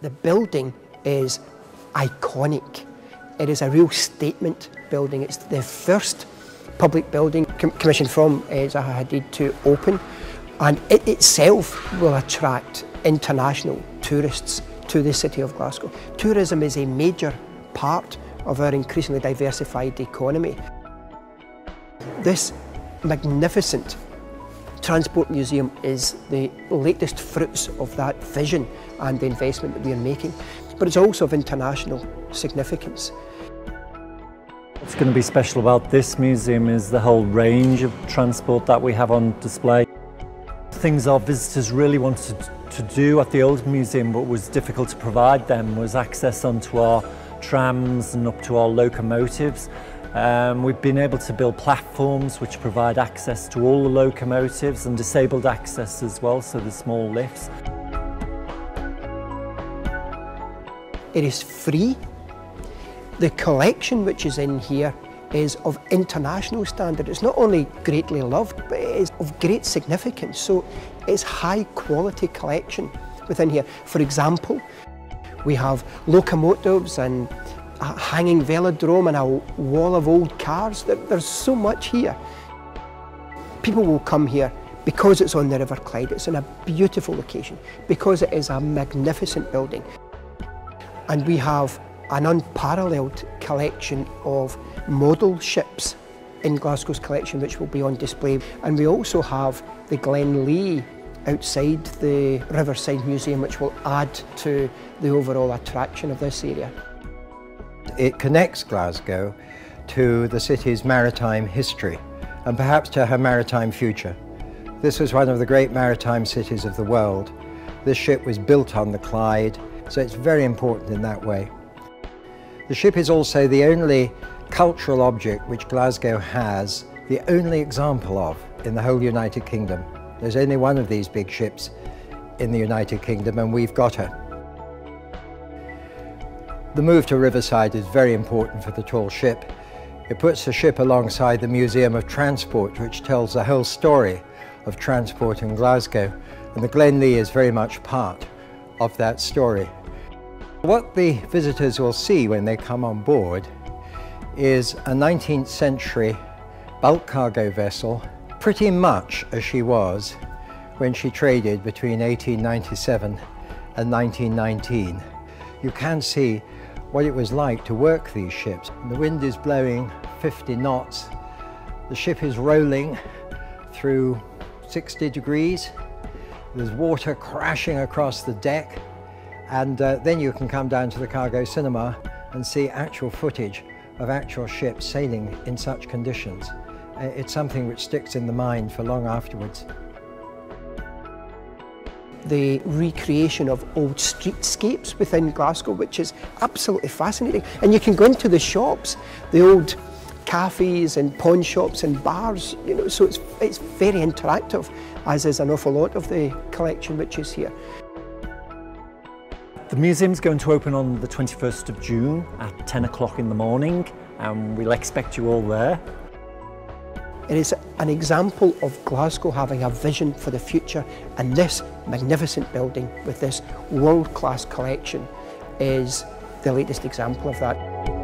The building is iconic. It is a real statement building. It's the first public building com commissioned from uh, Zaha Hadid to open and it itself will attract international tourists to the city of Glasgow. Tourism is a major part of our increasingly diversified economy. This magnificent Transport Museum is the latest fruits of that vision and the investment that we are making, but it's also of international significance. What's going to be special about this museum is the whole range of transport that we have on display. Things our visitors really wanted to do at the old museum but was difficult to provide them was access onto our trams and up to our locomotives. Um, we've been able to build platforms which provide access to all the locomotives and disabled access as well, so the small lifts. It is free. The collection which is in here is of international standard. It's not only greatly loved, but it is of great significance. So it's high quality collection within here. For example, we have locomotives and a hanging velodrome and a wall of old cars. there's so much here. People will come here because it's on the River Clyde. It's in a beautiful location, because it is a magnificent building. And we have an unparalleled collection of model ships in Glasgow's collection which will be on display. And we also have the Glenlee outside the Riverside Museum which will add to the overall attraction of this area. It connects Glasgow to the city's maritime history and perhaps to her maritime future. This was one of the great maritime cities of the world. This ship was built on the Clyde, so it's very important in that way. The ship is also the only cultural object which Glasgow has, the only example of in the whole United Kingdom. There's only one of these big ships in the United Kingdom and we've got her. The move to Riverside is very important for the tall ship. It puts the ship alongside the Museum of Transport, which tells the whole story of transport in Glasgow, and the Glenlee is very much part of that story. What the visitors will see when they come on board is a 19th century bulk cargo vessel, pretty much as she was when she traded between 1897 and 1919. You can see what it was like to work these ships. The wind is blowing 50 knots. The ship is rolling through 60 degrees. There's water crashing across the deck. And uh, then you can come down to the cargo cinema and see actual footage of actual ships sailing in such conditions. Uh, it's something which sticks in the mind for long afterwards the recreation of old streetscapes within Glasgow, which is absolutely fascinating. And you can go into the shops, the old cafes and pawn shops and bars, you know, so it's, it's very interactive, as is an awful lot of the collection which is here. The museum's going to open on the 21st of June at 10 o'clock in the morning and we'll expect you all there. It is an example of Glasgow having a vision for the future and this magnificent building with this world-class collection is the latest example of that.